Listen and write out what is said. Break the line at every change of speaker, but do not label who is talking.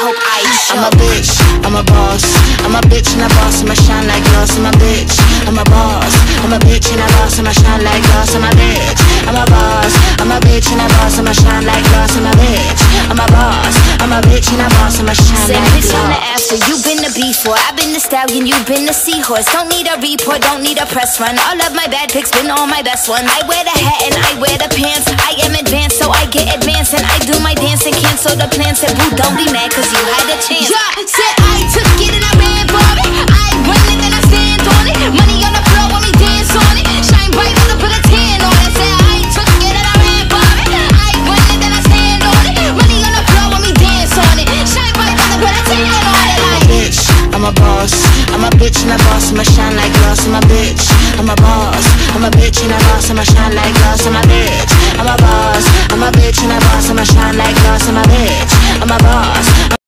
hope I show.
I'm a bitch, I'm a boss. I'm a bitch and a boss, I'ma shine like glass. I'm a bitch, I'm a boss. I'm a bitch and a boss, I'ma shine like glass. I'm a bitch, I'm a boss. I'm a bitch and a boss, I'ma shine like glass. I'm a bitch, I'm a boss. I'm a bitch and a boss, I'ma shine
Said
like
bitch, I'm the after, you been the before. I've been the stallion, you've been the seahorse. Don't need a report, don't need a press run. All of my bad pics been all my best ones. I wear the hat and I get advanced. And I do my dance and cancel the plans. Said, boo, don't be mad, cause you had a chance. Yeah, said I took it and I ran for it. I win it and I stand on it. Money on the floor when we dance on it. Shine bright when I put a tan on it. Said I took it and I ran for it. I win it and I stand on it. Money on the floor when we dance on it. Shine bright when I put a tan on it. Like,
bitch, I'm a boss. I'm a bitch and a boss, I'ma shine like glass. I'm a bitch, I'm a boss. I'm a bitch and a boss, I'ma shine like glass. I'm a bitch,